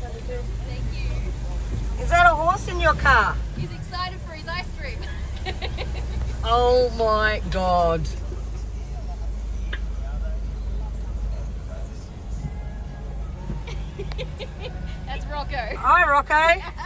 Thank you. Is that a horse in your car? He's excited for his ice cream. Oh my god. That's Rocco. Hi, Rocco.